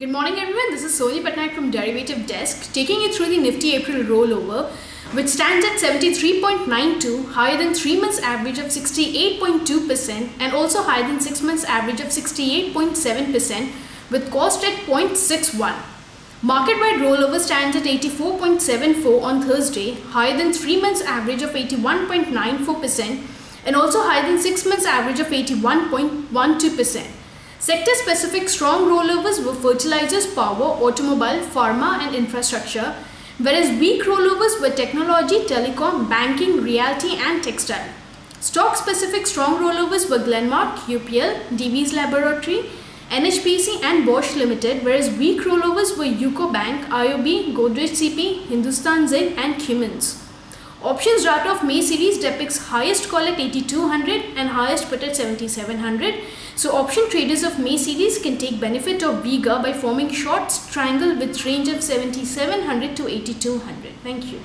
Good morning everyone, this is Soni Patnaik from Derivative Desk taking you through the Nifty April rollover which stands at 73.92 higher than 3 months average of 68.2% and also higher than 6 months average of 68.7% with cost at 0.61. Market-wide rollover stands at 84.74 on Thursday higher than 3 months average of 81.94% and also higher than 6 months average of 81.12%. Sector specific strong rollovers were fertilizers, power, automobile, pharma and infrastructure, whereas weak rollovers were technology, telecom, banking, realty and textile. Stock specific strong rollovers were Glenmark, UPL, Divi's Laboratory, NHPC and Bosch Limited, whereas weak rollovers were UCO Bank, IOB, Godrej CP, Hindustan Zinc and Cummins. Options data of May series depicts highest call at 8200 and highest put at 7700. So option traders of May series can take benefit of Vega by forming short strangle with range of 7700 to 8200. Thank you.